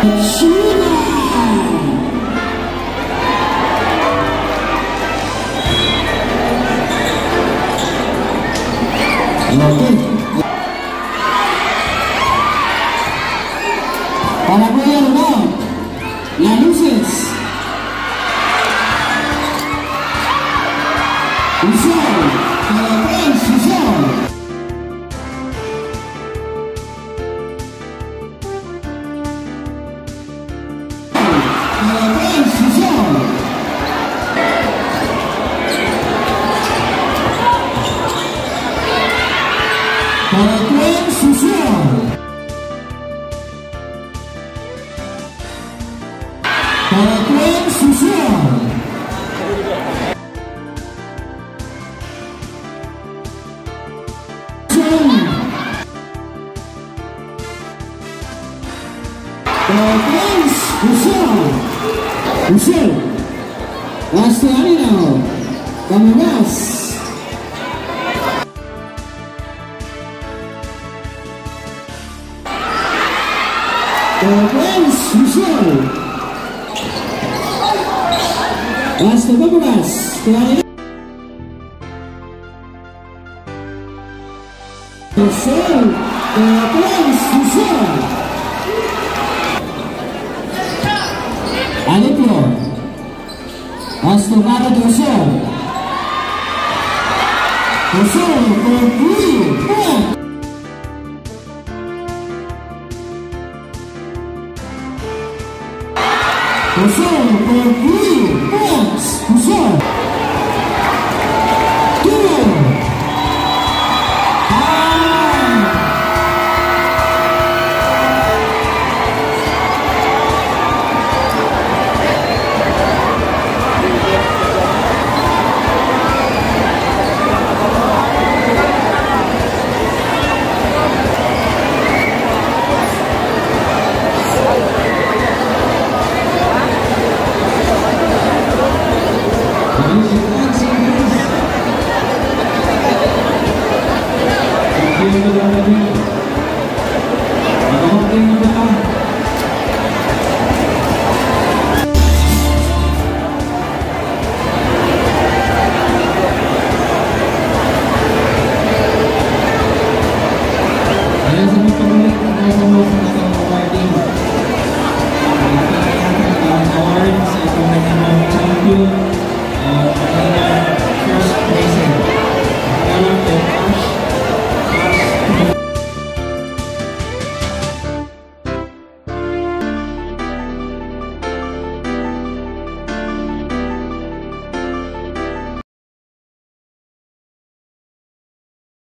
Para gobierno, las luces. Un bantuan sosial. Bantuan sosial. Bantuan sosial. Usul. Last now. Kamu. Três, Michel. Last vamos. Clarinha. Michel. Três, Michel. Alipio. Astomaro do Sol. O Sol concluiu. Bom. Atenção, para 3,